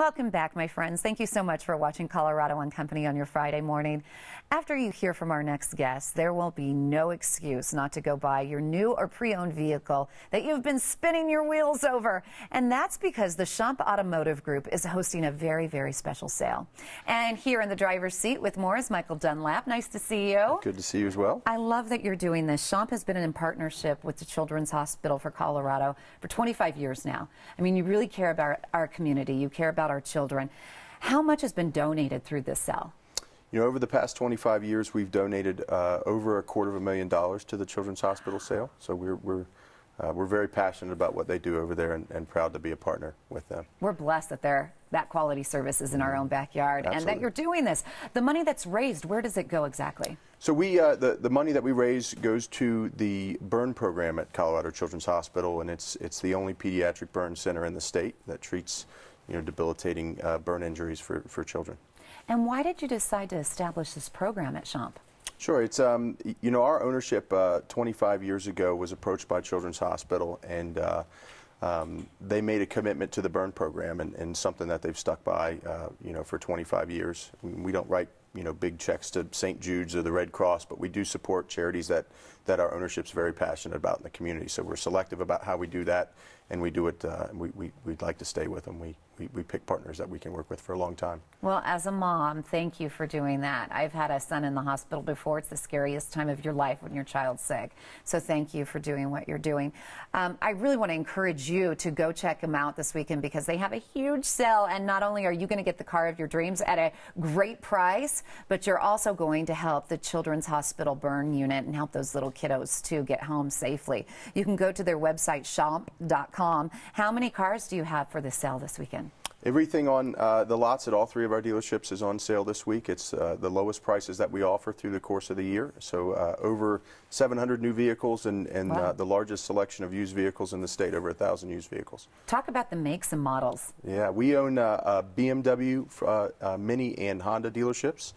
Welcome back, my friends. Thank you so much for watching Colorado and Company on your Friday morning. After you hear from our next guest, there will be no excuse not to go buy your new or pre-owned vehicle that you've been spinning your wheels over. And that's because the Schomp Automotive Group is hosting a very, very special sale. And here in the driver's seat with more is Michael Dunlap. Nice to see you. Good to see you as well. I love that you're doing this. Schomp has been in partnership with the Children's Hospital for Colorado for 25 years now. I mean, you really care about our community. You care about about our children. How much has been donated through this cell? You know, over the past 25 years, we've donated uh, over a quarter of a million dollars to the Children's Hospital sale. So we're, we're, uh, we're very passionate about what they do over there and, and, proud to be a partner with them. We're blessed that they're, that quality service is in our own backyard Absolutely. and that you're doing this. The money that's raised, where does it go exactly? So we, uh, the, the money that we raise goes to the burn program at Colorado Children's Hospital, and it's, it's the only pediatric burn center in the state that treats you know, debilitating uh, burn injuries for, for children. And why did you decide to establish this program at Schomp? Sure. It's um, you know our ownership uh, 25 years ago was approached by Children's Hospital and. Uh, um, they made a commitment to the burn program and, and something that they've stuck by, uh, you know, for 25 years. We don't write, you know, big checks to St. Jude's or the Red Cross, but we do support charities that, that our ownership's very passionate about in the community. So we're selective about how we do that, and we do it, uh, we, we, we'd like to stay with them. We, we, we pick partners that we can work with for a long time. Well, as a mom, thank you for doing that. I've had a son in the hospital before. It's the scariest time of your life when your child's sick. So thank you for doing what you're doing. Um, I really want to encourage you to go check them out this weekend because they have a huge sale. And not only are you going to get the car of your dreams at a great price, but you're also going to help the Children's Hospital burn unit and help those little kiddos to get home safely. You can go to their website, schomp.com. How many cars do you have for the sale this weekend? Everything on uh, the lots at all three of our dealerships is on sale this week. It's uh, the lowest prices that we offer through the course of the year. So uh, over 700 new vehicles and, and wow. Uh, the largest selection of used vehicles in the state, over 1,000 used vehicles. Talk about the makes and models. Yeah, we own uh, BMW, uh, Mini, and Honda dealerships.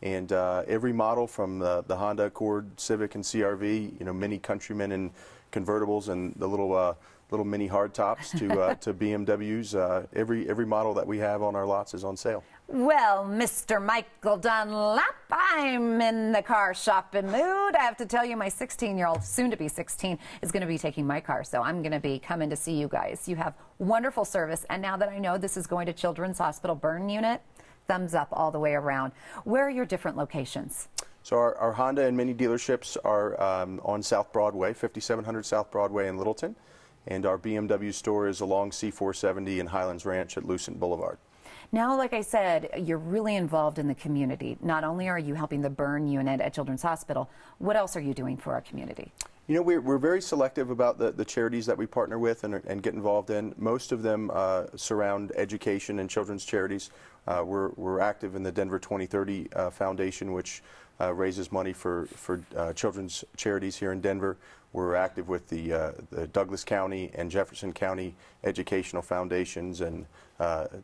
And every model from the, the Honda Accord, Civic, and CRV, you know, Mini Countrymen and convertibles, and the little little mini hardtops to uh, to BMWs. Uh, every every model that we have on our lots is on sale. Well, Mr. Michael Dunlap, I'm in the car shopping mood. I have to tell you, my 16-year-old, soon to be 16, is going to be taking my car, so I'm going to be coming to see you guys. You have wonderful service, and now that I know this is going to Children's Hospital Burn Unit, thumbs up all the way around. Where are your different locations? So our, our Honda and Mini dealerships are um, on South Broadway, 5700 South Broadway in Littleton and our BMW store is along C470 in Highlands Ranch at Lucent Boulevard. Now, like I said, you're really involved in the community. Not only are you helping the burn unit at Children's Hospital, what else are you doing for our community? You know, we're, we're very selective about the, the charities that we partner with and, and get involved in. Most of them uh, surround education and children's charities. Uh, we're, we're active in the Denver 2030 uh, Foundation, which uh, raises money for, for uh, children's charities here in Denver. We're active with the, uh, the Douglas County and Jefferson County educational foundations, and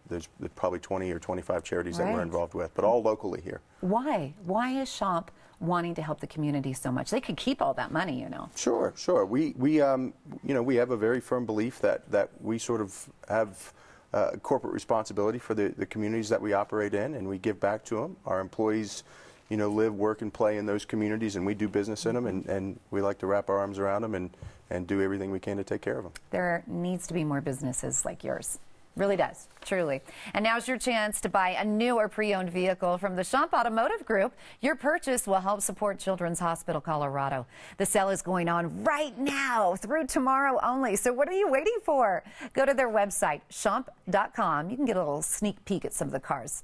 there's probably 20 or 25 charities right. that we're involved with, but all locally here. Why? Why is Schomp wanting to help the community so much? They could keep all that money, you know. Sure, sure. We, we um, you know, we have a very firm belief that, that we sort of have uh, corporate responsibility for the, the communities that we operate in, and we give back to them. Our employees, you know, live, work, and play in those communities, and we do business in them, and, and we like to wrap our arms around them and, and do everything we can to take care of them. There needs to be more businesses like yours. Really does, truly. And now's your chance to buy a new or pre-owned vehicle from the Schomp Automotive Group. Your purchase will help support Children's Hospital Colorado. The sale is going on right now through tomorrow only. So what are you waiting for? Go to their website, schomp.com. You can get a little sneak peek at some of the cars.